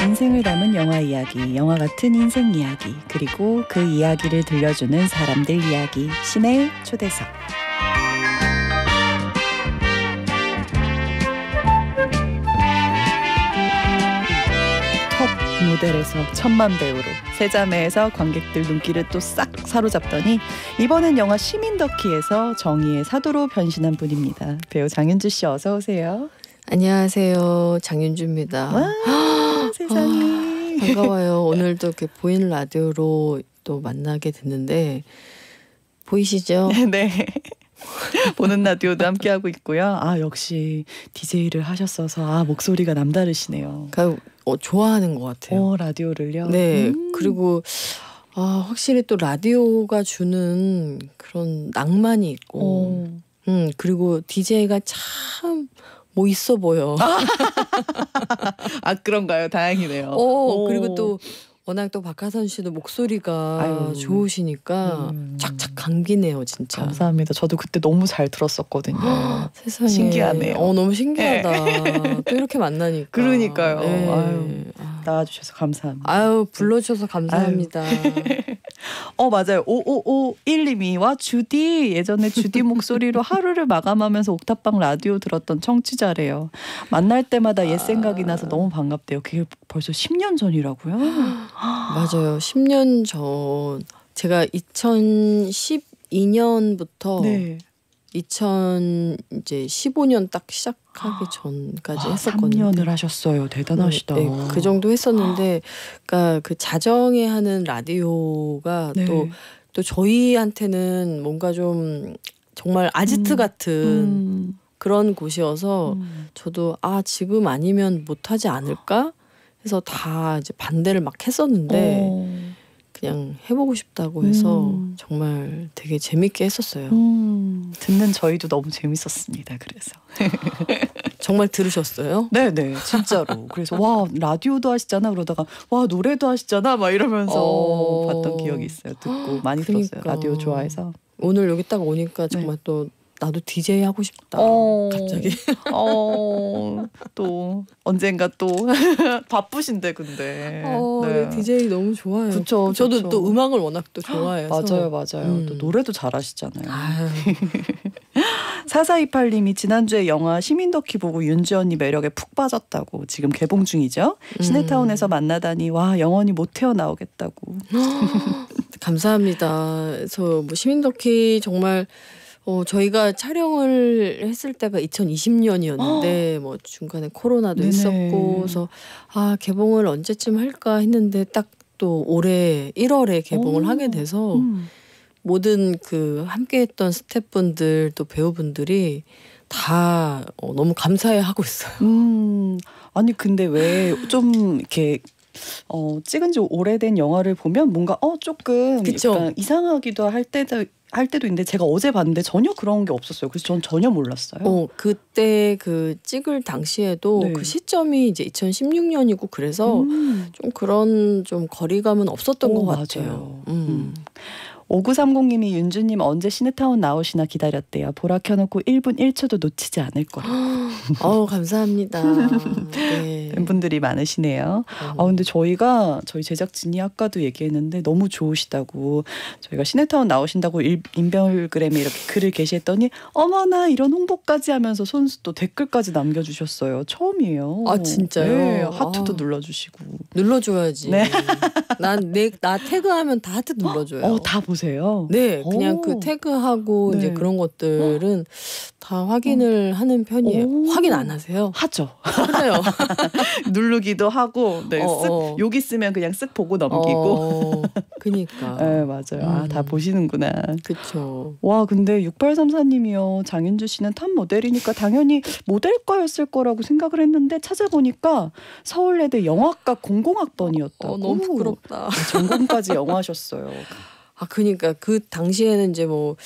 인생을 담은 영화 이야기, 영화 같은 인생 이야기, 그리고 그 이야기를 들려주는 사람들 이야기, 신의 초대석. 톱 모델에서 천만 배우로 세자매에서 관객들 눈길을 또 싹 사로잡더니 이번엔 영화 시민 더키에서 정의의 사도로 변신한 분입니다. 배우 장윤주 씨 어서 오세요. 안녕하세요. 장윤주입니다. 와 세상에. 반가워요. 오늘도 이렇게 보이는 라디오로 또 만나게 됐는데 보이시죠? 네. 보는 라디오도 함께 하고 있고요. 아 역시 DJ를 하셨어서 아 목소리가 남다르시네요. 그러니까 어, 좋아하는 것 같아요. 어 라디오를요. 네. 음. 그리고 아, 확실히 또 라디오가 주는 그런 낭만이 있고, 어. 음 그리고 DJ가 참 뭐 있어 보여. 아 그런가요? 다행이네요. 어, 오. 그리고 또 워낙 또 박하선 씨도 목소리가 아유. 좋으시니까 음. 착착 감기네요, 진짜. 감사합니다. 저도 그때 너무 잘 들었었거든요. 세상에 신기하네요. 어 너무 신기하다. 또 이렇게 만나니까. 그러니까요. 네. 아유. 아. 나와주셔서 감사합니다. 아유 불러주셔서 감사합니다. 어 맞아요. 5551님이 주디 예전에 주디 목소리로 하루를 마감하면서 옥탑방 라디오 들었던 청취자래요. 만날 때마다 옛 생각이 나서 너무 반갑대요. 그게 벌써 10년 전이라고요? 맞아요. 10년 전 제가 2012년부터 네. 2000 이제 15년 딱 시작하기 전까지 아, 했었거든요. 3년을 하셨어요. 대단하시다. 네, 네, 그 정도 했었는데, 그러니까 그 자정에 하는 라디오가 네. 또또 저희한테는 뭔가 좀 정말 아지트 음. 같은 음, 그런 곳이어서 음. 저도 아 지금 아니면 못하지 않을까 해서 다 이제 반대를 막 했었는데 어. 그냥 해보고 싶다고 해서 음. 정말 되게 재밌게 했었어요. 음, 듣는 저희도 너무 재밌었습니다. 그래서. 정말 들으셨어요? 네네 진짜로 그래서 와 라디오도 하시잖아 그러다가 와 노래도 하시잖아 막 이러면서 어. 봤던 기억이 있어요 듣고 많이 그러니까. 들었어요 라디오 좋아해서 오늘 여기 딱 오니까 정말 또 나도 DJ 하고 싶다. 네. 어, 갑자기. 어, 또 언젠가 또 바쁘신데 근데 어, 네. DJ 너무 좋아요. 그쵸, 저도 그쵸. 또 음악을 워낙 또 좋아해서 맞아요 맞아요 음. 또 노래도 잘하시잖아요 4428님이 지난주에 영화 시민더키 보고 윤지 언니 매력에 푹 빠졌다고 지금 개봉 중이죠 시네타운에서 만나다니 와 영원히 못 태어나오겠다고 감사합니다. 그래서 뭐 시민덕희 정말 어, 저희가 촬영을 했을 때가 2020년이었는데 뭐 중간에 코로나도 네네. 있었고 그래서 아 개봉을 언제쯤 할까 했는데 딱 또 올해 1월에 개봉을 오. 하게 돼서 음. 모든 그 함께했던 스태프분들 또 배우분들이 다 어, 너무 감사해 하고 있어요. 음, 아니 근데 왜 좀 이렇게 어 찍은 지 오래된 영화를 보면 뭔가 어 조금 그쵸. 약간 이상하기도 할 때도 할 때도 있는데 제가 어제 봤는데 전혀 그런 게 없었어요. 그래서 전 전혀 몰랐어요. 어 그때 그 찍을 당시에도 네. 그 시점이 이제 2016년이고 그래서 음. 좀 그런 좀 거리감은 없었던 오, 것 같아요. 맞아요. 음. 5930님이 윤주님 언제 시네타운 나오시나 기다렸대요. 보라 켜놓고 1분 1초도 놓치지 않을 거라. 어 감사합니다. 네. 팬분들이 많으시네요. 어. 아 근데 저희가 저희 제작진이 아까도 얘기했는데 너무 좋으시다고 저희가 시네타운 나오신다고 일, 인별그램에 이렇게 글을 게시했더니 어머나 이런 홍보까지 하면서 손수 또 댓글까지 남겨주셨어요. 처음이에요. 아, 진짜요? 네, 하트도 아. 눌러주시고. 눌러줘야지. 네. 난내 나 태그하면 다 하트 눌러줘요. 어다 보세요. 네, 그냥 오. 그 태그하고 네. 이제 그런 것들은 다 확인을 하는 편이에요. 오. 확인 안 하세요? 하죠. 그래요. 누르기도 하고 네, 어, 쓱 어. 여기 쓰면 그냥 쓱 보고 넘기고. 어, 그니까. 네 맞아요. 아 다 음. 보시는구나. 그쵸. 와 근데 6834님이요 장윤주 씨는 top 모델이니까 당연히 모델과였을 거라고 생각을 했는데 찾아보니까 서울예대 영화과 공공학번이었다고 어, 너무 부끄럽다. 전공까지 영화하셨어요. 아, 그니까 그 당시에는 이제 뭐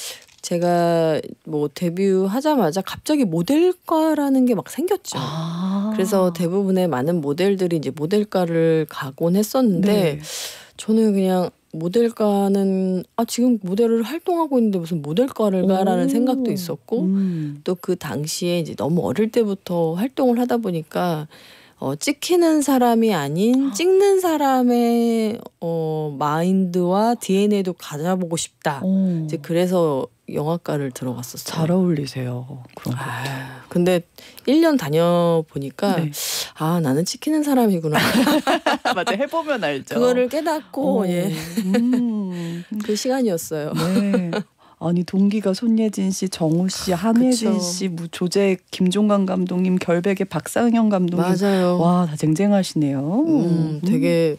제가 뭐 데뷔하자마자 갑자기 모델과라는 게 막 생겼죠. 아. 그래서 대부분의 많은 모델들이 이제 모델과를 가곤 했었는데 네. 저는 그냥 모델과는 아 지금 모델을 활동하고 있는데 무슨 모델과를 가라는 오. 생각도 있었고 음. 또그 당시에 이제 너무 어릴 때부터 활동을 하다 보니까 어, 찍히는 사람이 아닌 찍는 사람의 어, 마인드와 DNA도 가져보고 싶다. 어. 이제 그래서 영화과를 들어갔었어요. 잘 어울리세요. 그런 거. 아, 근데 1년 다녀 보니까 네. 아 나는 찍히는 사람이구나. 맞아 해보면 알죠. 그거를 깨닫고 어. 예. 음. 그 시간이었어요. 네. 아니 동기가 손예진 씨, 정우 씨, 한예진 그쵸. 씨, 뭐 조제 김종관 감독님, 결백의 박상영 감독님. 맞아요. 와, 다 쟁쟁하시네요. 음, 되게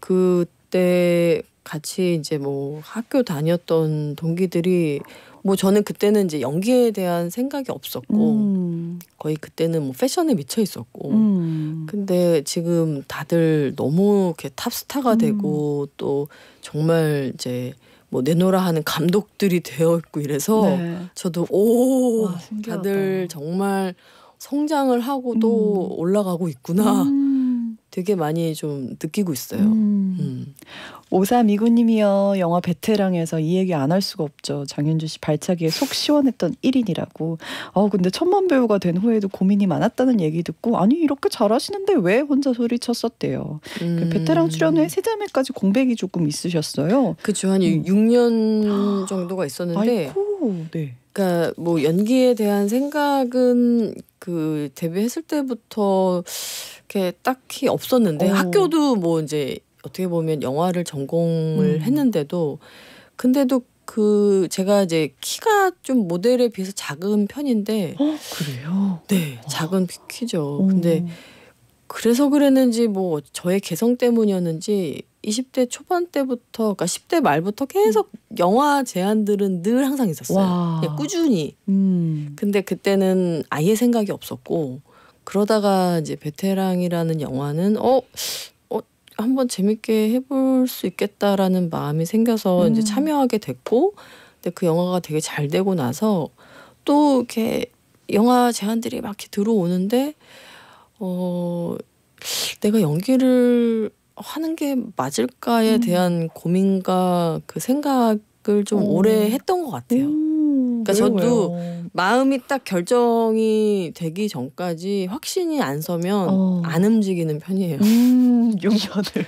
그때 같이 이제 뭐 학교 다녔던 동기들이 뭐 저는 그때는 이제 연기에 대한 생각이 없었고 음. 거의 그때는 뭐 패션에 미쳐 있었고 음. 근데 지금 다들 너무 이렇게 탑스타가 음. 되고 또 정말 이제 뭐 내노라 하는 감독들이 되어 있고 이래서 네. 저도 오 와. 다들 정말 성장을 하고 또 음. 올라가고 있구나 음. 되게 많이 좀 느끼고 있어요. 음. 음. 오삼이구님이요. 영화 베테랑에서 이 얘기 안 할 수가 없죠. 장윤주 씨 발차기에 속 시원했던 1인이라고. 어 근데 천만 배우가 된 후에도 고민이 많았다는 얘기 듣고 아니 이렇게 잘하시는데 왜 혼자 소리쳤었대요. 그 음. 베테랑 출연 후에 세자매까지 공백이 조금 있으셨어요. 그쵸 한 음. 6년 정도가 있었는데 아이고, 네. 그러니까 뭐 연기에 대한 생각은 그 데뷔했을 때부터 이렇게 딱히 없었는데 어. 학교도 뭐 이제 어떻게 보면 영화를 전공을 음. 했는데도 근데도 그 제가 이제 키가 좀 모델에 비해서 작은 편인데 어 그래요. 네 작은 키죠. 어. 근데 그래서 그랬는지 뭐 저의 개성 때문이었는지 20대 초반 때부터 그러니까 10대 말부터 계속 영화 제안들은 늘 항상 있었어요. 와. 꾸준히. 음. 근데 그때는 아예 생각이 없었고 그러다가 이제 베테랑이라는 영화는 어, 어 한번 재밌게 해볼 수 있겠다라는 마음이 생겨서 음. 이제 참여하게 됐고 근데 그 영화가 되게 잘 되고 나서 또 이렇게 영화 제안들이 막 이렇게 들어오는데 어 내가 연기를 하는 게 맞을까에 음. 대한 고민과 그 생각을 좀 오. 오래 했던 것 같아요. 음, 그러니까 왜요, 저도? 마음이 딱 결정이 되기 전까지 확신이 안 서면 어. 안 움직이는 편이에요. 음, 6년을.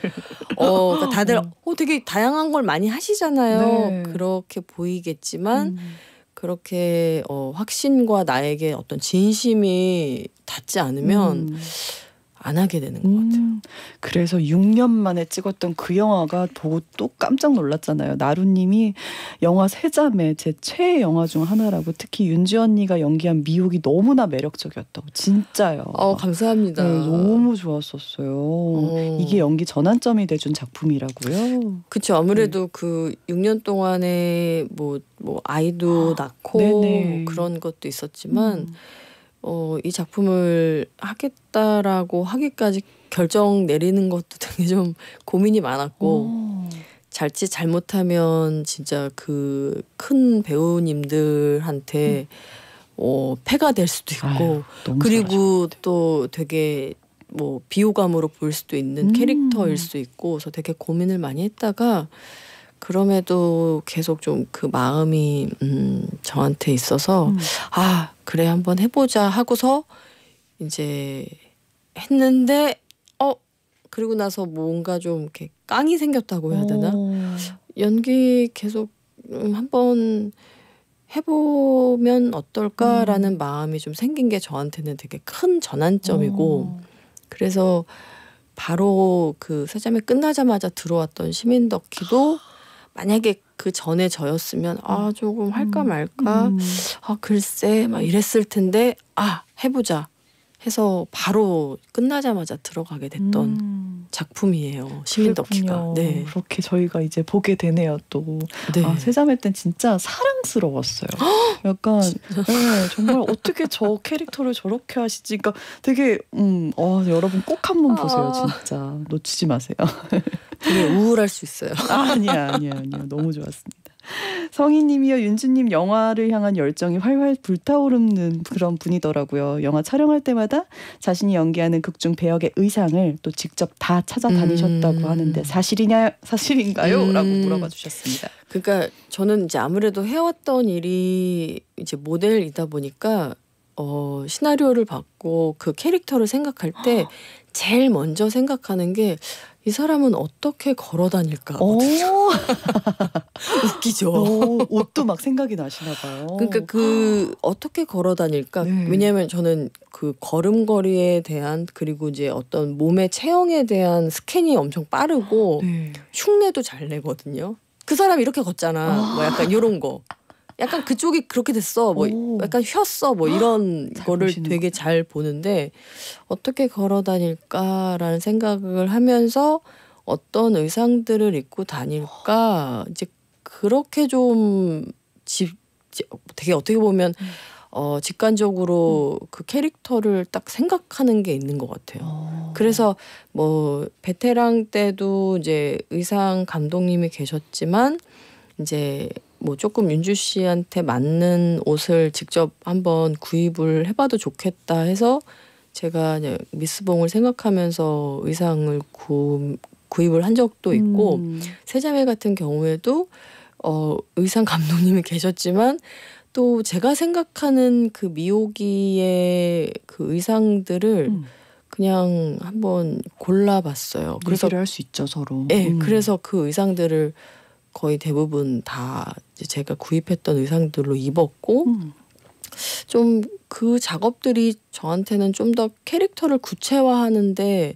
어, 그러니까 다들 어, 되게 다양한 걸 많이 하시잖아요. 네. 그렇게 보이겠지만 음. 그렇게 어, 확신과 나에게 어떤 진심이 닿지 않으면 음. 안 하게 되는 것 같아요. 음, 그래서 6년 만에 찍었던 그 영화가 보고 또 깜짝 놀랐잖아요. 나루님이 영화 세자매 제 최애 영화 중 하나라고 특히 윤지 언니가 연기한 미혹이 너무나 매력적이었다고 진짜요. 어, 감사합니다. 네, 너무 좋았었어요. 어. 이게 연기 전환점이 돼준 작품이라고요. 그쵸 아무래도 그 6년 동안에 뭐뭐 아이도 낳고 네네. 뭐 그런 것도 있었지만 음. 어, 이 작품을 하겠다라고 하기까지 결정 내리는 것도 되게 좀 고민이 많았고 어. 잘지 잘못하면 진짜 그 큰 배우님들한테 어, 폐가 될 수도 있고 아유, 그리고 또 되게 뭐 비호감으로 보일 수도 있는 음. 캐릭터일 수 있고 그래서 되게 고민을 많이 했다가 그럼에도 계속 좀 그 마음이 음 저한테 있어서 음. 아 그래 한번 해보자 하고서 이제 했는데 어 그리고 나서 뭔가 좀 이렇게 깡이 생겼다고 해야 되나 어. 연기 계속 음, 한번 해보면 어떨까라는 마음이 좀 생긴 게 저한테는 되게 큰 전환점이고 어. 그래서 바로 그 세자매 끝나자마자 들어왔던 시민덕희도 만약에 그 전에 저였으면 아 조금 할까 음. 말까 음. 아 글쎄 막 이랬을 텐데 아 해보자 해서 바로 끝나자마자 들어가게 됐던 음. 작품이에요 그렇군요. 네. 그렇게 저희가 이제 보게 되네요 또. 네. 아, 세자매 땐 진짜 사랑스러웠어요. 약간 네, 정말 어떻게 저 캐릭터를 저렇게 하시지? 그러니까 되게 음, 어, 여러분 꼭 한번 보세요. 아. 진짜 놓치지 마세요. 되게 우울할 수 있어요. 아니야, 아니야, 아니야. 너무 좋았습니다. 성희님이요 윤주님 영화를 향한 열정이 활활 불타오르는 그런 분이더라고요. 영화 촬영할 때마다 자신이 연기하는 극중 배역의 의상을 또 직접 다 찾아다니셨다고 음. 하는데 사실이냐 사실인가요? 음. 라고 물어봐 주셨습니다. 그러니까 저는 이제 아무래도 해왔던 일이 이제 모델이다 보니까 어 시나리오를 받고 그 캐릭터를 생각할 때 제일 먼저 생각하는 게 이 사람은 어떻게 걸어 다닐까 오, 웃기죠. 오, 옷도 막 생각이 나시나 봐요. 그러니까 그 어떻게 걸어 다닐까? 네. 왜냐하면 저는 그 걸음걸이에 대한 그리고 이제 어떤 몸의 체형에 대한 스캔이 엄청 빠르고 네. 흉내도 잘 내거든요. 그 사람 이렇게 걷잖아. 아. 뭐 약간 이런 거. 약간 그쪽이 그렇게 됐어. 뭐 오. 약간 휘었어. 뭐 이런 잘 거를 보시는구나. 되게 잘 보는데 어떻게 걸어 다닐까라는 생각을 하면서 어떤 의상들을 입고 다닐까 이제 그렇게 좀 집, 지- 되게 어떻게 보면 음. 어 직관적으로 그 캐릭터를 딱 생각하는 게 있는 것 같아요. 어. 그래서 뭐 베테랑 때도 이제 의상 감독님이 계셨지만 이제 뭐 조금 윤주 씨한테 맞는 옷을 직접 한번 구입을 해봐도 좋겠다 해서 제가 미스봉을 생각하면서 의상을 구, 구입을 한 적도 있고 음. 세자매 같은 경우에도 어 의상 감독님이 계셨지만 또 제가 생각하는 그 미호기의 그 의상들을 음. 그냥 한번 골라봤어요. 그래서 얘기를 할수 있죠 서로. 예, 음. 그래서 그 의상들을 거의 대부분 다 제가 구입했던 의상들로 입었고 음. 좀 그 작업들이 저한테는 좀 더 캐릭터를 구체화하는데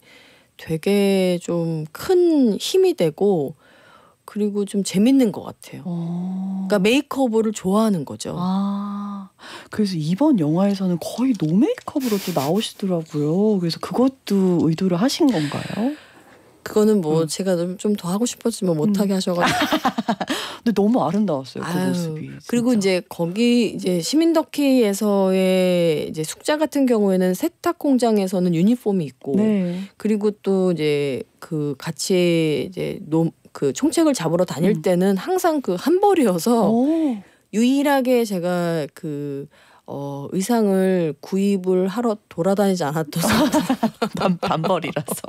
되게 좀 큰 힘이 되고 그리고 좀 재밌는 것 같아요. 어. 그러니까 메이크업을 좋아하는 거죠. 아, 그래서 이번 영화에서는 거의 no 메이크업으로 또 나오시더라고요. 그래서 그것도 의도를 하신 건가요? 그거는 뭐 음. 제가 좀 더 하고 싶었지만 못하게 하셔가지고 근데 너무 아름다웠어요 그 아유, 모습이. 그리고 진짜. 이제 거기 이제 시민덕희에서의 이제 숙자 같은 경우에는 세탁 공장에서는 유니폼이 있고 네. 그리고 또 이제 그 같이 이제 노 그 총책을 잡으러 다닐 음. 때는 항상 그 한 벌이어서 오. 유일하게 제가 그 어, 의상을 구입을 하러 돌아다니지 않았던 반, 반벌이라서.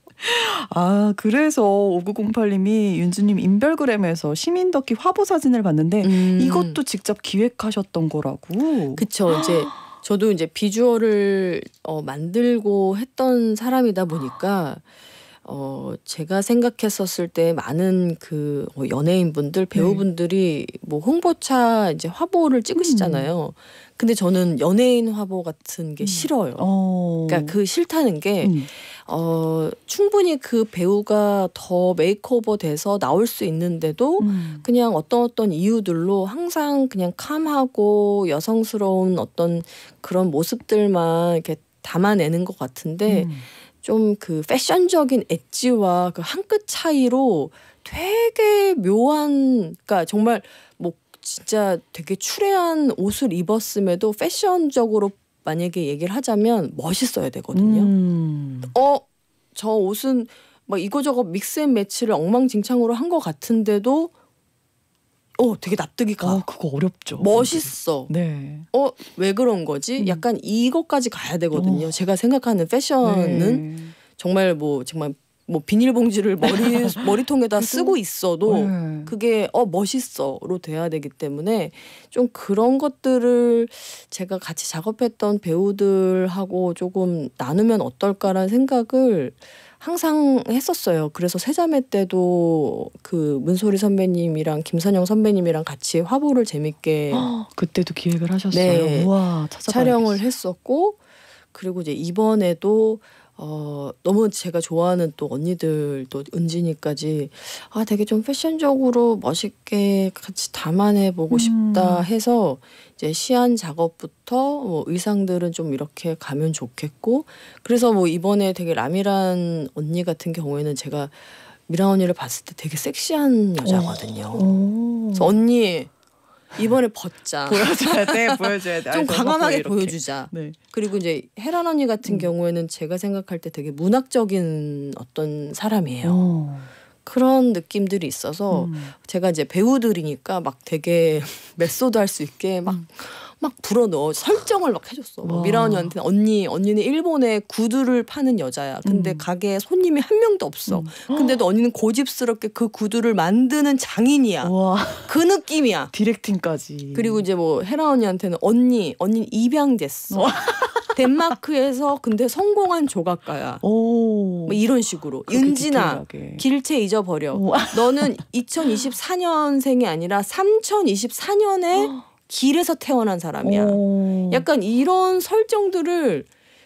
아, 그래서 5908님이 윤주님 인별그램에서 시민덕기 화보 사진을 봤는데 음. 이것도 직접 기획하셨던 거라고. 그쵸 이제 저도 이제 비주얼을 어, 만들고 했던 사람이다 보니까 어 제가 생각했었을 때 많은 그 어, 연예인분들 배우분들이 뭐 홍보차 이제 화보를 찍으시잖아요. 근데 저는 연예인 화보 같은 게 음. 싫어요. 어. 그러니까 그 싫다는 게 음. 어, 충분히 그 배우가 더 makeover 돼서 나올 수 있는데도 음. 그냥 어떤 어떤 이유들로 항상 그냥 calm하고 여성스러운 어떤 그런 모습들만 이렇게 담아내는 것 같은데 음. 좀 그 패션적인 엣지와 그 한 끗 차이로 되게 묘한 그러니까 정말 뭐 진짜 되게 추레한 옷을 입었음에도 패션적으로 만약에 얘기를 하자면 멋있어야 되거든요. 음. 어, 저 옷은 막 이거저거 mix and match를 엉망진창으로 한 것 같은데도 어, 되게 납득이 가. 아, 그거 어렵죠. 멋있어. 네. 어, 왜 그런 거지? 음. 약간 이것까지 가야 되거든요. 어. 제가 생각하는 패션은 네. 정말 뭐 정말 뭐 비닐봉지를 머리 머리통에다 쓰고 있어도 네. 그게 어 멋있어로 돼야 되기 때문에 좀 그런 것들을 제가 같이 작업했던 배우들하고 조금 나누면 어떨까라는 생각을 항상 했었어요. 그래서 세자매 때도 그 문소리 선배님이랑 김선영 선배님이랑 같이 화보를 재밌게 헉, 그때도 기획을 하셨어요. 네. 우와. 촬영을 했었고 그리고 이제 이번에도 어 너무 제가 좋아하는 또 언니들 또 은진이까지 아 되게 좀 패션적으로 멋있게 같이 담아내 보고 음. 싶다 해서 이제 시안 작업부터 뭐 의상들은 좀 이렇게 가면 좋겠고 그래서 뭐 이번에 되게 라미란 언니 같은 경우에는 제가 미라 언니를 봤을 때 되게 섹시한 여자거든요. 오. 그래서 언니 이번에 벗자. 보여줘야 돼, 보여줘야 돼. 좀 과감하게. 보여주자. 네. 그리고 이제 혜란 언니 같은 음. 경우에는 제가 생각할 때 되게 문학적인 어떤 사람이에요. 어. 그런 느낌들이 있어서 음. 제가 이제 배우들이니까 막 되게 method 할 수 있게 막 막 불어넣어 설정을 막 해줬어. 뭐 와. 미라 언니한테는 언니 언니는 일본에 구두를 파는 여자야. 근데 음. 가게에 손님이 한 명도 없어. 근데도 언니는 고집스럽게 그 구두를 만드는 장인이야. 와 그 느낌이야. 디렉팅까지. 그리고 이제 뭐 헤라 언니한테는 언니 언니는 입양됐어. 덴마크에서 근데 성공한 조각가야. 오. 뭐 이런 식으로 윤진아 디테일하게. 길체 잊어버려. 우와. 너는 2024년생이 아니라 3024년에 길에서 태어난 사람이야. 오. 약간 이런 설정들을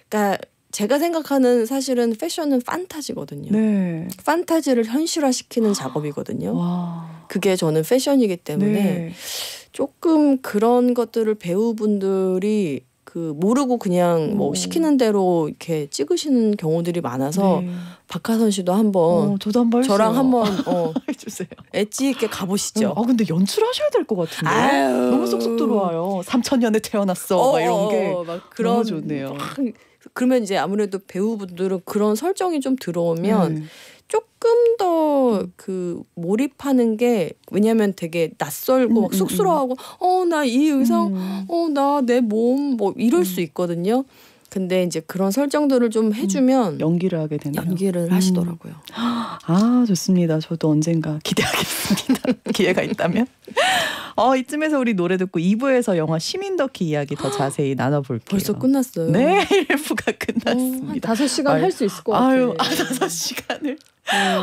그러니까 제가 생각하는 사실은 패션은 판타지거든요. 네. 판타지를 현실화시키는 작업이거든요. 와. 그게 저는 패션이기 때문에 네. 조금 그런 것들을 배우분들이 그 모르고 그냥 뭐 오. 시키는 대로 이렇게 찍으시는 경우들이 많아서 네. 박하선 씨도 한번 어, 저도 한번 저랑. 한번 어, 해주세요. 엣지 있게 가보시죠. 아 근데 연출하셔야 될 것 같은데. 아유. 너무 쏙쏙 들어와요. 3천년에 태어났어. 막 이런 게. 어, 막 그런 너무 좋네요. 막 그러면 이제 아무래도 배우분들은 그런 설정이 좀 들어오면 네. 조금 더 그 몰입하는 게 왜냐면 되게 낯설고 음, 막 음, 쑥스러워하고 어 나 이 의상 음. 어나 내 몸 뭐 이럴 수 있거든요. 근데 이제 그런 설정들을 좀 해주면 연기를 하게 되네요. 연기를 음. 하시더라고요. 아 좋습니다. 저도 언젠가 기대하겠습니다. 기회가 있다면. 어 이쯤에서 우리 노래 듣고 2부에서 영화 시민 더키 이야기 더 자세히 나눠볼게요. 벌써 끝났어요. 네 1부가 한 끝났습니다. 다섯 시간 말- 할수 있을 것 같아요. 아유 아 다섯 시간을 어.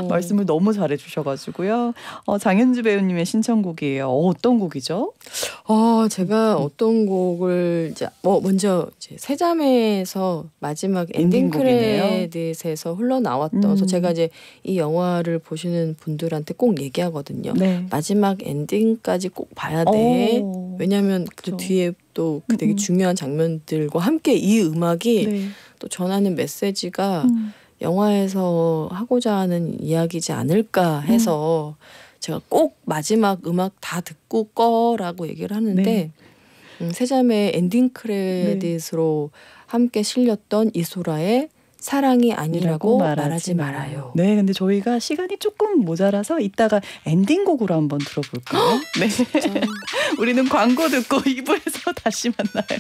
말씀을 너무 잘해 주셔가지고요. 어, 장현주 배우님의 신청곡이에요. 어, 어떤 곡이죠? 어, 제가 어떤 곡을 이제 뭐 먼저 이제 세자매에서 마지막 엔딩. 크레딧에서 흘러 나왔던 음. 그래서 제가 이제 이 영화를 보시는 분들한테 꼭 얘기하거든요. 네. 마지막 엔딩까지 꼭 봐야 돼. 오. 왜냐하면 그. 뒤에 또 그 되게 음. 중요한 장면들과 함께 이 음악이 네. 또 전하는 메시지가 음. 영화에서 하고자 하는 이야기지 않을까 해서 제가 꼭 마지막 음악 다 듣고 꺼라고 얘기를 하는데 네. 음, 세자매 엔딩 크레딧으로 함께 실렸던 이소라의 사랑이 아니라고 말하지 말아요. 네, 근데 저희가 시간이 조금 모자라서 이따가 엔딩곡으로 한번 들어볼까요? 네. 우리는 광고 듣고 2부에서 다시 만나요.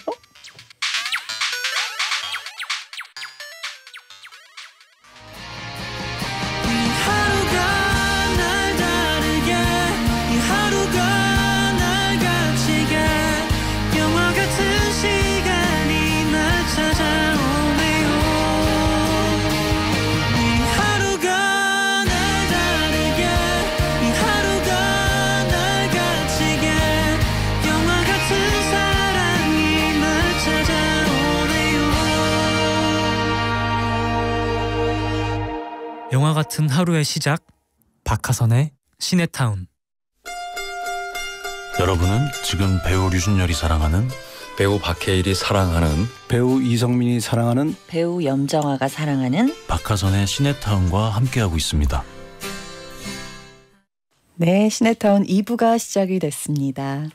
하루의 시작 박하선의 시네타운 여러분은 지금 배우 류준열이 사랑하는 배우 박해일이 사랑하는 배우 이성민이 사랑하는 배우 염정아가 사랑하는 박하선의 시네타운과 함께하고 있습니다. 네, 시네타운 2부가 시작이 됐습니다.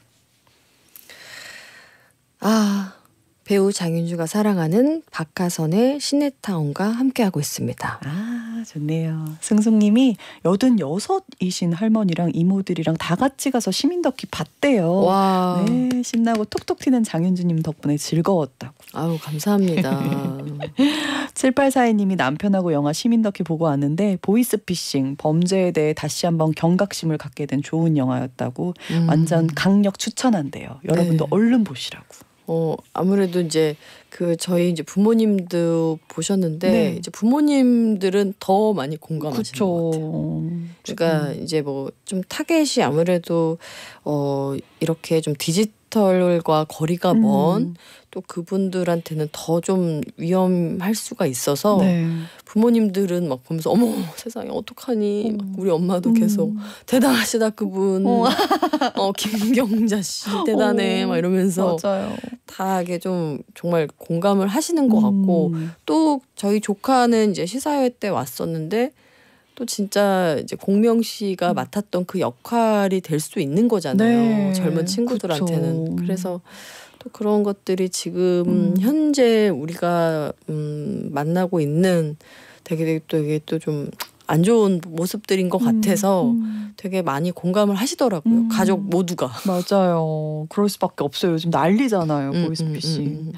아 배우 장윤주가 사랑하는 박하선의 시네타운과 함께하고 있습니다. 아, 좋네요. 승숙님이 86이신 할머니랑 이모들이랑 다 같이 가서 시민덕기 봤대요. 와, 네, 신나고 톡톡 튀는 장윤주님 덕분에 즐거웠다고. 아유 감사합니다. 7842님이 남편하고 영화 시민덕기 보고 왔는데 보이스피싱, 범죄에 대해 다시 한번 경각심을 갖게 된 좋은 영화였다고 음. 완전 강력 추천한대요. 여러분도 네. 얼른 보시라고. 어 아무래도 이제 그 저희 이제 부모님도 보셨는데 네. 이제 부모님들은 더 많이 공감하시는 것 같아요. 그쵸. 그러니까 이제 뭐 좀 타겟이 아무래도 어 이렇게 좀 디지 털과 거리가 음. 먼또 그분들한테는 더 좀 위험할 수가 있어서 네. 부모님들은 막 보면서 어머 세상에 어떡하니 막 우리 엄마도 계속 음. 대단하시다 그분 어. 어 김경자 씨 대단해 어, 막 이러면서 맞아요. 다 이게 좀 정말 공감을 하시는 것 같고 음. 또 저희 조카는 이제 시사회 때 왔었는데 또 진짜 이제 공명 씨가 음. 맡았던 그 역할이 될 수 있는 거잖아요. 네, 젊은 친구들한테는. 그쵸. 그래서 또 그런 것들이 지금 음. 현재 우리가 음 만나고 있는 되게 또 이게 또 좀 안 좋은 모습들인 것 같아서 음. 되게 많이 공감을 하시더라고요. 음. 가족 모두가. 맞아요. 그럴 수밖에 없어요. 요즘 난리잖아요. 음, 보이스피싱.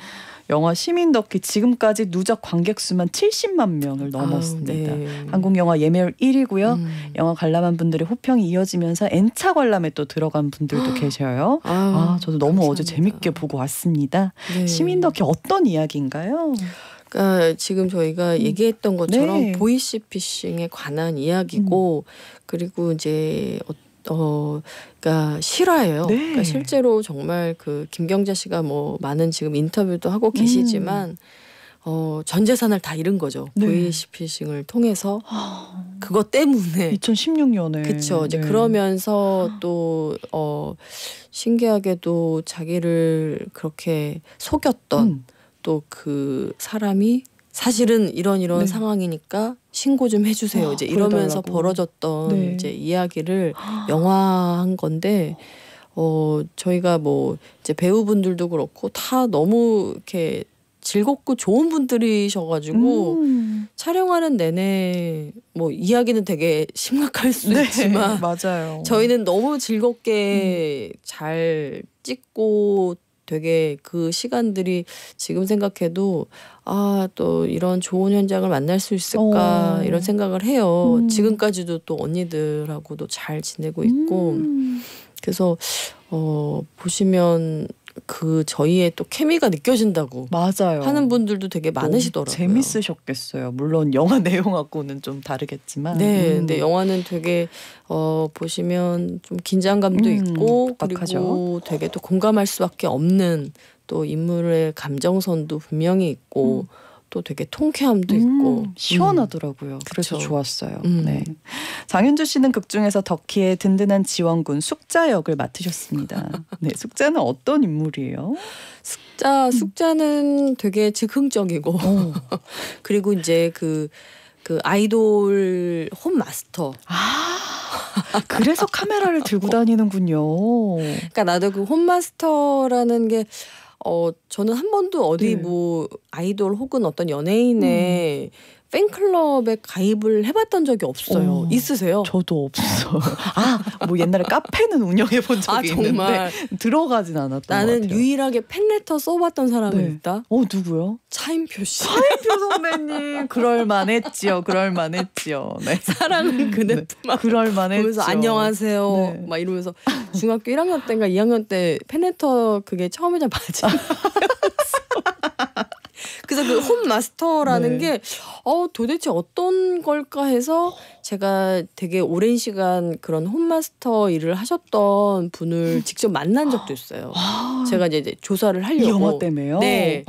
음, 음, 음. 영화 시민 덕기 지금까지 누적 관객 수만 70만 명을 넘었습니다. 아우, 네. 한국 영화 예매율 1위고요. 음. 영화 관람한 분들의 호평이 이어지면서 N차 관람에 또 들어간 분들도 계셔요. 아, 저도 너무 어제 감사합니다. 재밌게 보고 왔습니다. 네. 시민 덕기 어떤 이야기인가요? 그러니까 지금 저희가 얘기했던 것처럼 네. 보이시피싱에 관한 이야기고 그리고 이제 어, 어 그러니까 실화예요. 네. 그러니까 실제로 정말 그 김경자 씨가 뭐 많은 지금 인터뷰도 하고 계시지만 어, 전 재산을 다 잃은 거죠. 네. 보이시피싱을 통해서 그것 때문에 2016년에. 그렇죠. 이제 그러면서 또 어, 신기하게도 자기를 그렇게 속였던 음. 또그 사람이 사실은 이런 이런 네. 상황이니까 신고 좀 해주세요. 아, 이제 이러면서 그러더라고. 벌어졌던 네. 이제 이야기를 영화한 건데 어 저희가 뭐 이제 배우분들도 그렇고 다 너무 이렇게 즐겁고 좋은 분들이셔가지고 음. 촬영하는 내내 뭐 이야기는 되게 심각할 수 네, 있지만 맞아요. 저희는 너무 즐겁게 음. 잘 찍고 되게 그 시간들이 지금 생각해도 아 또 이런 좋은 현장을 만날 수 있을까 어. 이런 생각을 해요. 음. 지금까지도 또 언니들하고도 잘 지내고 있고 음. 그래서 어 보시면 그 저희의 또 케미가 느껴진다고 맞아요. 하는 분들도 되게 많으시더라고요. 재밌으셨겠어요. 물론 영화 내용하고는 좀 다르겠지만. 네, 음. 근데 영화는 되게 어 보시면 좀 긴장감도 음, 있고 빡빡하죠. 그리고 되게 또 공감할 수밖에 없는 또 인물의 감정선도 분명히 있고 또 되게 통쾌함도 있고 음, 시원하더라고요. 그래서 그쵸. 좋았어요. 음. 네. 장윤주 씨는 극 중에서 덕희의 든든한 지원군 숙자 역을 맡으셨습니다. 네, 숙자는 어떤 인물이에요? 숙자 숙자는 되게 즉흥적이고 어. 그리고 이제 그그 아이돌 홈 마스터. 아, 그래서 카메라를 들고 다니는군요. 그러니까 나도 그 홈 마스터라는 게 어 저는 한 번도 어디 네. 뭐 아이돌 혹은 어떤 연예인의 팬클럽에 가입을 해봤던 적이 없어요. 어. 있으세요? 저도 없어요. 아, 뭐 옛날에 카페는 운영해 본아 적이 정말 있는데 들어가진 않았던 것 나는 같아요. 유일하게 팬레터 써봤던 사람이 네. 있다. 어, 누구요? 차인표 씨. 차인표 선배님. 그럴 만했지요. 그럴 만했지요. 네. 사랑은 그대 품 그럴 만했죠. 보면서 안녕하세요. 네. 막 이러면서 중학교 1학년 때인가 2학년 때 팬레터 그게 처음이자 마지막. 그래서 그 홈 마스터라는 네. 게 어, 도대체 어떤 걸까 해서 제가 되게 오랜 시간 그런 홈 마스터 일을 하셨던 분을 직접 만난 적도 있어요. 아, 제가 이제 조사를 이 하려고. 영화 때문에요? 네.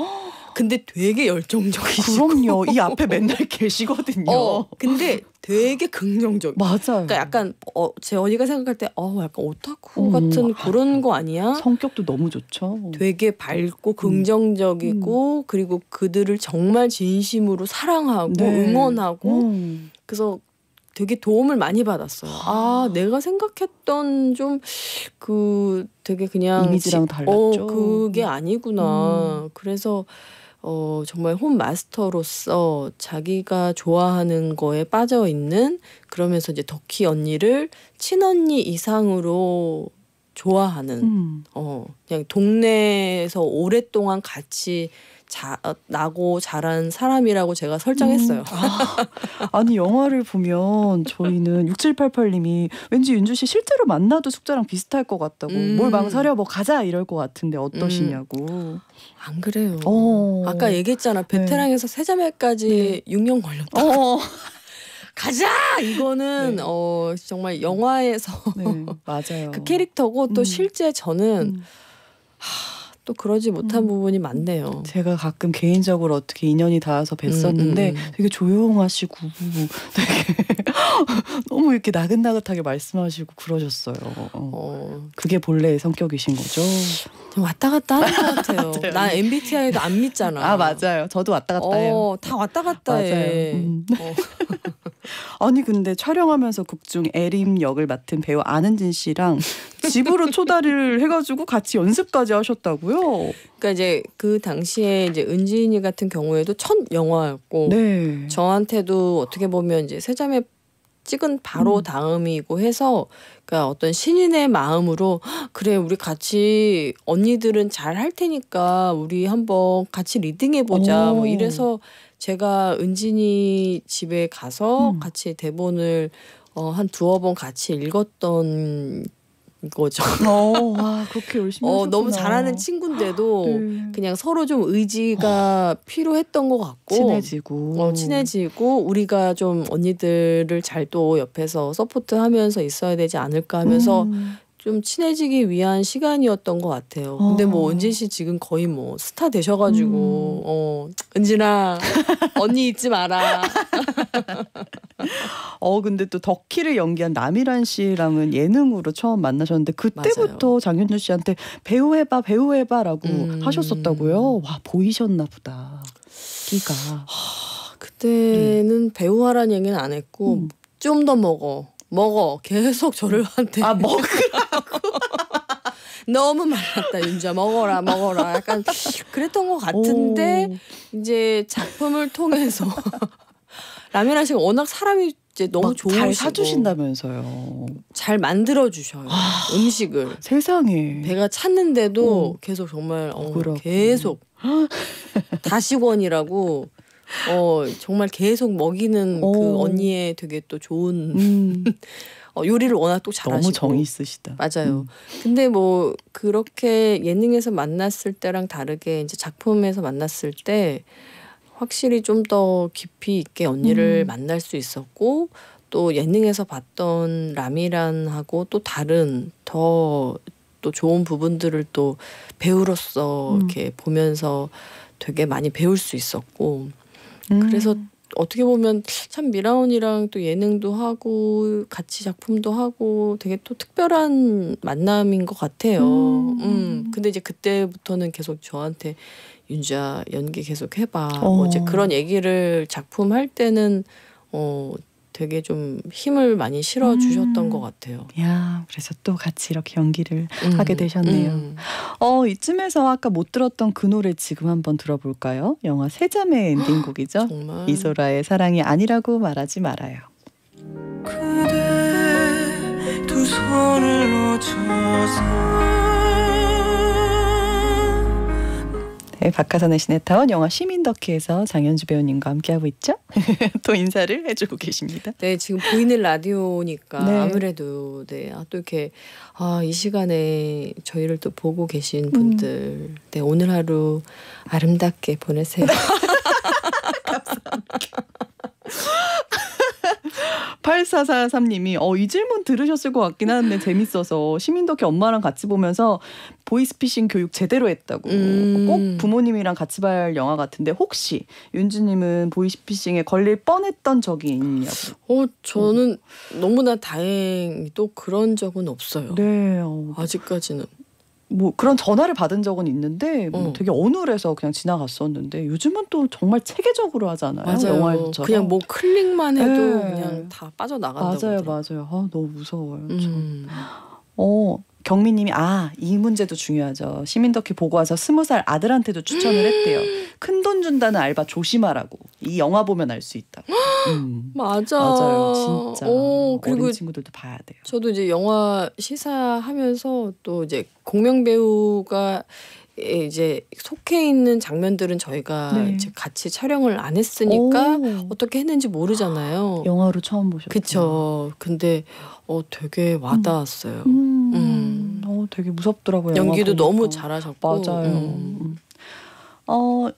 근데 되게 열정적이시고. 그럼요. 이 앞에 맨날 계시거든요. 어, 근데 되게 긍정적. 맞아요. 그러니까 약간 어, 제 언니가 생각할 때 어, 약간 오타쿠 음. 같은 그런 거 아니야? 성격도 너무 좋죠. 되게 밝고 긍정적이고 그리고 그들을 정말 진심으로 사랑하고 네. 응원하고 음. 그래서 되게 도움을 많이 받았어요. 아, 내가 생각했던 좀 그 되게 그냥 이미지랑 지- 달랐죠. 어, 그게 아니구나. 그래서 어 정말 홈 마스터로서 자기가 좋아하는 거에 빠져 있는 그러면서 이제 덕희 언니를 친언니 이상으로 좋아하는 음. 어 그냥 동네에서 오랫동안 같이 자, 어, 나고 자란 사람이라고 제가 설정했어요. 음. 아, 아니 영화를 보면 저희는 6788님이 왠지 윤주 씨 실제로 만나도 숙자랑 비슷할 것 같다고 음. 뭘 망설여 뭐 가자 이럴 것 같은데 어떠시냐고. 안 그래요. 어. 아까 얘기했잖아. 베테랑에서 세자매까지 6년 걸렸다. 어. 가자! 이거는 네. 어 정말 영화에서 네 맞아요. 그 캐릭터고 또 음. 실제 저는 음. 또 그러지 못한 음. 부분이 많네요. 제가 가끔 개인적으로 어떻게 인연이 닿아서 뵀었는데 음, 음. 되게 조용하시고 되게 너무 이렇게 나긋나긋하게 말씀하시고 그러셨어요. 어. 어, 그게 본래의 성격이신 거죠? 좀 왔다 갔다 하는 것 같아요. 나 MBTI도 안 믿잖아. 아 맞아요. 저도 왔다 갔다 해요. 어, 다 왔다 갔다 해. 맞아요. 음. 어. 아니 근데 촬영하면서 극중 에림 역을 맡은 배우 안은진 씨랑 집으로 초대를 해가지고 같이 연습까지 하셨다고요? 그러니까 이제 그 당시에 이제 은진이 같은 경우에도 첫 영화였고 네. 저한테도 어떻게 보면 이제 세자매 찍은 바로 음. 다음이고 해서 그러니까 어떤 신인의 마음으로 "헉, 그래 우리 같이 언니들은 잘 할 테니까 우리 한번 같이 리딩해 보자 오. 뭐 이래서 제가 은진이 집에 가서 음. 같이 대본을 어, 한 두어 번 같이 읽었던 거죠. 어, 와 그렇게 열심히 어, 하셨구나. 너무 잘하는 친구인데도 네. 그냥 서로 좀 의지가 필요했던 것 같고 친해지고 어, 친해지고 우리가 좀 언니들을 잘 또 옆에서 support 하면서 있어야 되지 않을까 하면서 음. 좀 친해지기 위한 시간이었던 것 같아요. 근데 어. 뭐 은진 씨 지금 거의 뭐 스타 되셔가지고 음. 어 은진아 언니 잊지 마라. 어 근데 또 덕희를 연기한 남이란 씨랑은 예능으로 처음 만나셨는데 그때부터 장현주 씨한테 배우 해봐 배우 해봐라고 음. 하셨었다고요. 와 보이셨나 보다. 끼가. 그때는 배우 하라는 얘기는 안 했고 음. 좀더 먹어 먹어 계속 저를 한테 아 먹. 너무 말랐다 윤자 먹어라 먹어라 약간 그랬던 것 같은데 이제 작품을 통해서 라미라 씨가 워낙 사람이 이제 너무 좋으시고 잘 사주신다면서요. 잘 만들어 주셔요 음식을 세상에. 배가 찼는데도 어. 계속 정말 어. 계속 다시원이라고 어 정말 계속 먹이는 어. 그 언니의 되게 또 좋은 음, 어, 요리를 워낙 또 잘하시고 너무 정이 있으시다. 맞아요. 음. 근데 뭐 그렇게 예능에서 만났을 때랑 다르게 이제 작품에서 만났을 때 확실히 좀 더 깊이 있게 언니를 음. 만날 수 있었고 또 예능에서 봤던 라미란하고 또 다른 더 또 좋은 부분들을 또 배우로서 음. 이렇게 보면서 되게 많이 배울 수 있었고 음. 그래서 어떻게 보면 참 미라온이랑 또 예능도 하고 같이 작품도 하고 되게 또 특별한 만남인 것 같아요. 음. 음. 근데 이제 그때부터는 계속 저한테 윤주야 연기 계속 해봐. 어. 뭐 이제 그런 얘기를 작품 할 때는 어 되게 좀 힘을 많이 실어 주셨던 음. 것 같아요. 야, 그래서 또 같이 이렇게 연기를 음. 하게 되셨네요. 음. 어, 이쯤에서 아까 못 들었던 그 노래 지금 한번 들어볼까요? 영화 세자매 엔딩곡이죠. 정말 이소라의 사랑이 아니라고 말하지 말아요. 그대 두 손을 놓쳐서 네, 박하선의 시네타운 영화 시민덕희에서 장현주 배우님과 함께하고 있죠. 또 인사를 해주고 계십니다. 네, 지금 보이는 라디오니까 네. 아무래도 네, 아, 또 이렇게 아, 이 시간에 저희를 또 보고 음. 계신 분들, 네, 오늘 하루 아름답게 보내세요. 8443님이 어, 이 질문 들으셨을 것 같긴 한데 재밌어서 시민덕희 엄마랑 같이 보면서 보이스피싱 교육 제대로 했다고 음. 꼭 부모님이랑 같이 봐야 할 영화 같은데 혹시 윤주님은 보이스피싱에 걸릴 뻔했던 적이 있냐고 어, 저는 너무나 다행히도 그런 적은 없어요. 네 어, 아직까지는. 뭐 그런 전화를 받은 적은 있는데 뭐 어. 되게 어눌해서 그냥 지나갔었는데 요즘은 또 정말 체계적으로 하잖아요 맞아요. 영화처럼 그냥 뭐 클릭만 해도 네. 그냥 다 빠져나간다고. 맞아요 그러더라고요. 맞아요 아 너무 무서워요 참. 음. 어, 경미님이 아 이 문제도 중요하죠. 시민덕희 보고 와서 스무 살 아들한테도 추천을 했대요. 큰 돈 준다는 알바 조심하라고. 이 영화 보면 알 수 있다고. 음. 맞아. 맞아요, 진짜. 어, 그리고 친구들도 봐야 돼요. 저도 이제 영화 시사하면서 또 이제 공명 배우가 이제 속해 있는 장면들은 저희가 네. 이제 같이 촬영을 안 했으니까 오, 어떻게 했는지 모르잖아요. 영화로 처음 보셨죠. 그쵸. 근데 어 되게 와닿았어요. 음, 음. 어, 되게 무섭더라고요. 연기도. 너무 잘하셨고. 맞아요. 음. 음. 어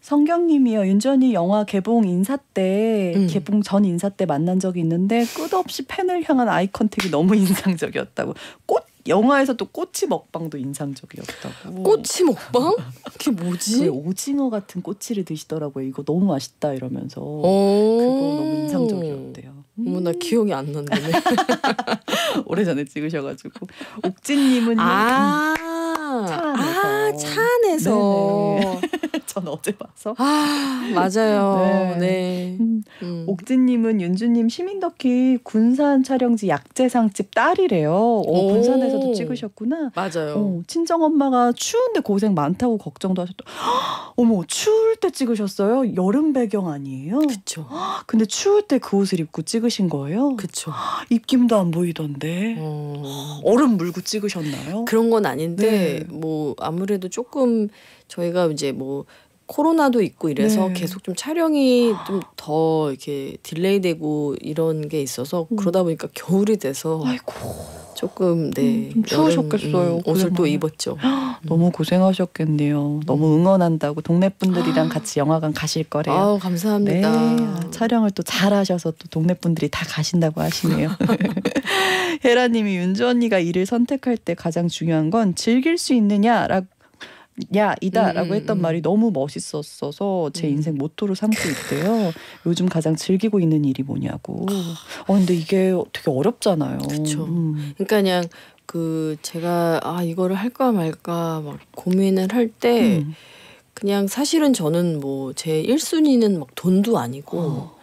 성경님이요. 윤전이 영화 개봉 인사 때 음. 개봉 전 인사 때 만난 적이 있는데 끝없이 팬을 향한 아이 컨택이 너무 인상적이었다고. 꽃 영화에서 또 꼬치 먹방도 인상적이었다고. 꼬치 먹방? 그게 뭐지? 그 오징어 같은 꼬치를 드시더라고요. 이거 너무 맛있다 이러면서 어. 그거 너무 인상적이었대요. 어머 나 기억이 안 나네. 오래전에 찍으셔가지고 옥진님은요. 아, 차 아, 안에서. 차 안에서. 전 어제 봐서. 아, 맞아요. 네. 네. 음, 음. 옥진님은 윤주님 시민덕희 군산 촬영지 약재상집 딸이래요. 어, 오. 군산에서도 찍으셨구나. 맞아요. 어, 친정 엄마가 추운데 고생 많다고 걱정도 하셨다. 어머 추울 때 찍으셨어요? 여름 배경 아니에요? 그쵸. 근데 추울 때 그 옷을 입고 찍으신 거예요? 그쵸. 입김도 안 보이던데. 어, 얼음 물고 찍으셨나요? 그런 건 아닌데 네. 뭐 아무래도 조금 저희가 이제 뭐 코로나도 있고 이래서 네. 계속 좀 촬영이 좀 더 이렇게 딜레이되고 이런 게 있어서 음. 그러다 보니까 겨울이 돼서 아이고 조금 네 음, 좀 추우셨겠어요, 음, 옷을 또. 입었죠. 너무 고생하셨겠네요. 너무 응원한다고 동네 분들이랑 같이 영화관 가실 거래요. 아우 네, 감사합니다. 아, 촬영을 또 잘하셔서 또 동네 분들이 다 가신다고 하시네요. 혜라님이 윤주 언니가 일을 선택할 때 가장 중요한 건 즐길 수 있느냐라고. 야이다라고 음, 했던 음. 말이 너무 멋있었어서 제 음. 인생 모토로 삼고 있대요. 요즘 가장 즐기고 있는 일이 뭐냐고. 어 근데 이게 되게 어렵잖아요. 그쵸. 음. 그러니까 그냥 그 제가 아 이거를 할까 말까 막 고민을 할때 음. 그냥 사실은 저는 뭐 제 1순위는 막 돈도 아니고 어.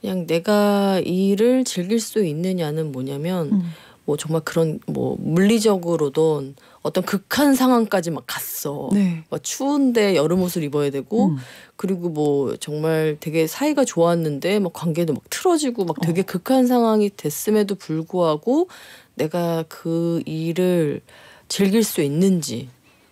그냥 내가 이 일을 즐길 수 있느냐는 뭐냐면 음. 뭐 정말 그런 뭐 물리적으로든 어떤 극한 상황까지 막 갔어. 네. 막 추운데 여름 옷을 입어야 되고 음. 그리고 뭐 정말 되게 사이가 좋았는데 막 관계도 막 틀어지고 막 되게 어. 극한 상황이 됐음에도 불구하고 내가 그 일을 즐길 수 있는지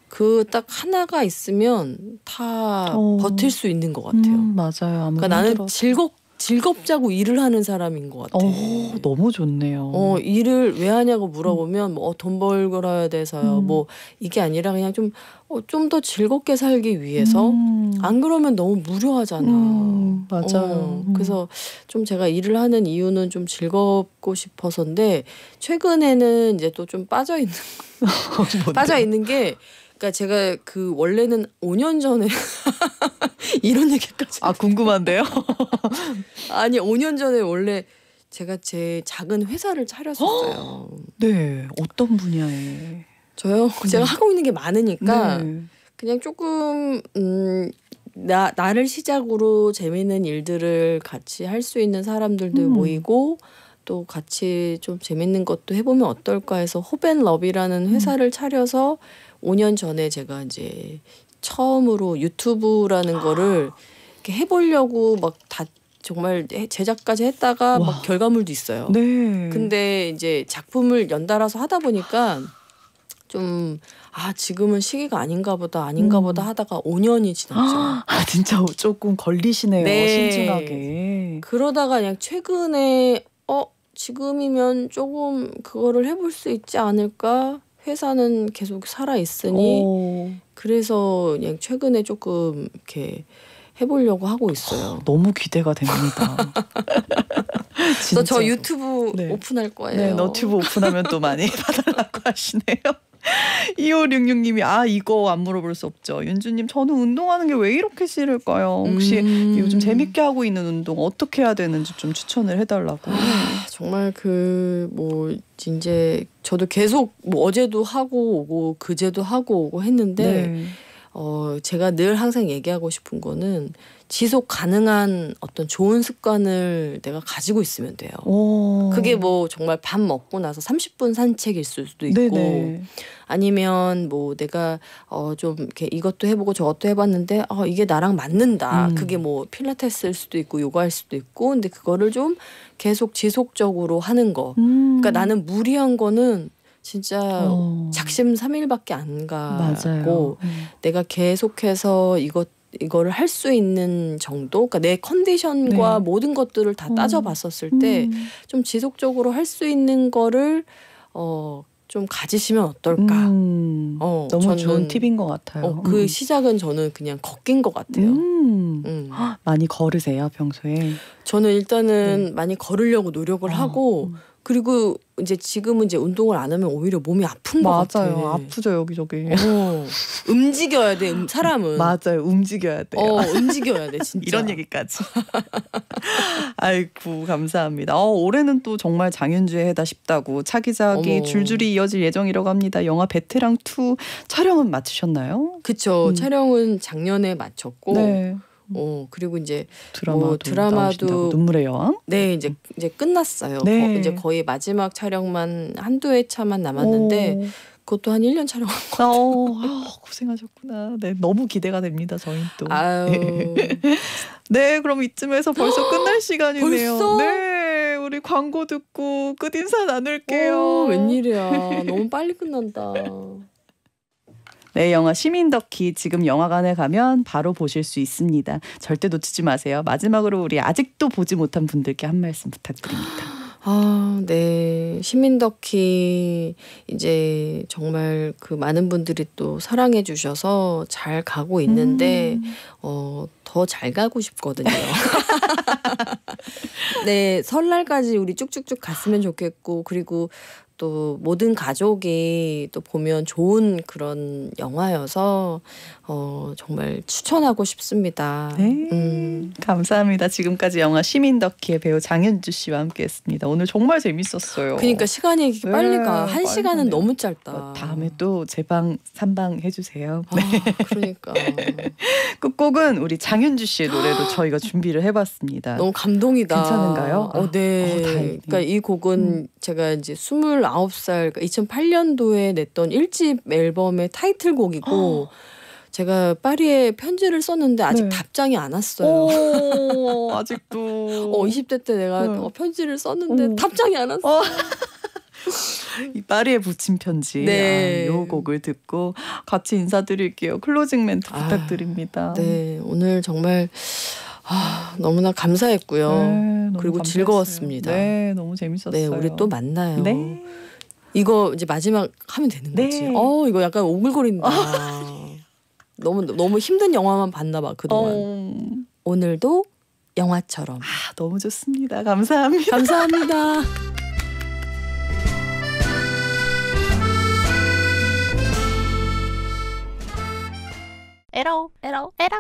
그 딱 하나가 있으면 다 어. 버틸 수 있는 것 같아요. 음, 맞아요. 그러니까 나는 힘들어도. 즐겁 즐겁자고 일을 하는 사람인 것 같아. 어, 너무 좋네요. 어 일을 왜 하냐고 물어보면 뭐돈 벌어야 돼서요. 음. 뭐 이게 아니라 그냥 좀 어, 좀 더 즐겁게 살기 위해서 음. 안 그러면 너무 무료하잖아. 음, 맞아요. 어, 음. 그래서 좀 제가 일을 하는 이유는 좀 즐겁고 싶어서인데 최근에는 이제 또 좀 빠져 있는 빠져 있는 게 그러니까 제가 그 원래는 5년 전에 이런 얘기까지 아 궁금한데요? 아니 5년 전에 원래 제가 제 작은 회사를 차렸었어요. 네, 어떤 분야에? 저요. 제가 하고 있는 게 많으니까 네. 그냥 조금 음, 나 나를 시작으로 재미있는 일들을 같이 할 수 있는 사람들도 음. 모이고 또 같이 좀 재밌는 것도 해보면 어떨까 해서 호벤럽이라는 회사를 차려서 5년 전에 제가 이제 처음으로 유튜브라는 거를 이렇게 해보려고 막 다 정말 해- 제작까지 했다가 와. 막 결과물도 있어요. 네. 근데 이제 작품을 연달아서 하다 보니까 좀 아 지금은 시기가 아닌가 보다 아닌가 음. 보다 하다가 5년이 지났죠. 아 진짜 조금 걸리시네요. 네. 신중하게. 그러다가 그냥 최근에 어 지금이면 조금 그거를 해볼 수 있지 않을까? 회사는 계속 살아 있으니 오, 그래서 그냥 최근에 조금 이렇게 해보려고 하고 있어요. 너무 기대가 됩니다. 또 저. 유튜브 네. 오픈할 거예요. 네, 너튜브 오픈하면 또 많이 봐달라고 하시네요. 2566님이 아 이거 안 물어볼 수 없죠. 윤주님 저는 운동하는 게 왜 이렇게 싫을까요? 혹시 음. 요즘 재밌게 하고 있는 운동 어떻게 해야 되는지 좀 추천을 해달라고. 아, 정말 그 뭐 이제 저도 계속 뭐 어제도 하고 오고 그제도 하고 오고 했는데 네. 어 제가 늘 항상 얘기하고 싶은 거는 지속 가능한 어떤 좋은 습관을 내가 가지고 있으면 돼요. 오. 그게 뭐 정말 밥 먹고 나서 30분 산책일 수도 있고 네네. 아니면 뭐 내가 어 좀 이렇게 이것도 해보고 저것도 해봤는데 어 이게 나랑 맞는다. 음. 그게 뭐 필라테스일 수도 있고 요가일 수도 있고 근데 그거를 좀 계속 지속적으로 하는 거. 음. 그러니까 나는 무리한 거는 진짜 어. 작심 삼일밖에안 맞아요. 가고 음. 내가 계속해서 이것 이거를 할 수 있는 정도, 그러니까 내 컨디션과 네. 모든 것들을 다 음. 따져봤었을 때좀 음. 지속적으로 할 수 있는 거를 어 좀 가지시면 어떨까. 음. 어, 너무 저는- 좋은 팁인 것 같아요. 어, 그 음. 시작은 저는 그냥 걷긴 것 같아요. 음. 음. 많이 걸으세요 평소에? 저는 일단은 많이 걸으려고 노력을 네. 어, 하고 음. 그리고 이제 지금은 이제 운동을 안 하면 오히려 몸이 아픈 것 같아요. 맞아요. 아프죠 여기저기. 어, 움직여야 돼. 음, 사람은. 맞아요. 움직여야 돼요. 어, 움직여야 돼, 진짜. 이런 얘기까지. 아이고 감사합니다. 어, 올해는 또 정말 장윤주의 해다 싶다고 차기작이 어머. 줄줄이 이어질 예정이라고 합니다. 영화 베테랑 2 촬영은 마치셨나요? 그쵸. 음. 촬영은 작년에 마쳤고, 네. 어 그리고 이제 드라마도 뭐 드라마도- 눈물의 여왕. 네 이제 이제 끝났어요. 네. 거- 이제 거의 마지막 촬영만 한두 회 차만 남았는데 오. 그것도 한 1년 촬영한 어, 아, 고생하셨구나. 네, 너무 기대가 됩니다. 저희 또. 아유. 네, 그럼 이쯤에서 벌써 끝날 시간이네요. 벌써? 네, 우리 광고 듣고 끝 인사 나눌게요. 오, 웬일이야. 너무 빨리 끝난다. 네, 영화 시민덕희 지금 영화관에 가면 바로 보실 수 있습니다. 절대 놓치지 마세요. 마지막으로 우리 아직도 보지 못한 분들께 한 말씀 부탁드립니다. 아, 네. 시민덕희 이제 정말 그 많은 분들이 또 사랑해 주셔서 잘 가고 있는데 음. 어, 더 잘 가고 싶거든요. 네, 설날까지 우리 쭉쭉쭉 갔으면 좋겠고 그리고 또 모든 가족이 또 보면 좋은 그런 영화여서 어, 정말 추천하고 싶습니다. 네. 음. 감사합니다. 지금까지 영화 시민덕희의 배우 장현주 씨와 함께했습니다. 오늘 정말 재밌었어요. 그러니까 시간이 이렇게 빨리 네, 가. 한 빨리 시간은 가네요. 너무 짧다. 어, 다음에 또 제방 삼방 해주세요. 네. 아, 그러니까 끝곡은 우리 장윤주 씨의 노래로 저희가 준비를 해봤습니다. 너무 감동이다. 괜찮은가요? 어, 네. 어. 그러니까 이 곡은 음. 제가 이제 29살, 그러니까 2008년도에 냈던 1집 앨범의 타이틀곡이고 제가 파리에 편지를 썼는데 아직 네. 답장이 안 왔어요. 오, 아직도. 어, 20대 때 내가 네. 어, 편지를 썼는데 어. 답장이 안 왔어. 어. 이 파리에 붙인 편지. 네. 아, 요 곡을 듣고 같이 인사드릴게요. closing 멘트 아, 부탁드립니다. 네, 오늘 정말 아, 너무나 감사했고요. 네, 너무 그리고 감사했어요. 즐거웠습니다. 네, 너무 재밌었어요. 네, 우리 또 만나요. 네. 이거 이제 마지막 하면 되는 네. 거지. 어, 이거 약간 오글거린다. 너무 너무 힘든 영화만 봤나 봐 그동안. 어, 오늘도 영화처럼. 아, 너무 좋습니다. 감사합니다. 감사합니다. 에러 에러 에러